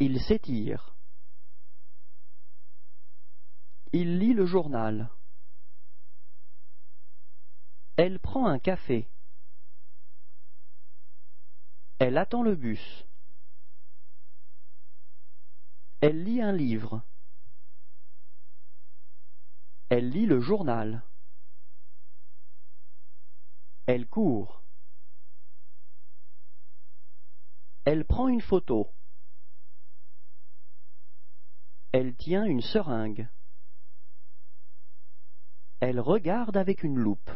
Il s'étire. Il lit le journal. Elle prend un café. Elle attend le bus. Elle lit un livre. Elle lit le journal. Elle court. Elle prend une photo. Elle tient une seringue. Elle regarde avec une loupe.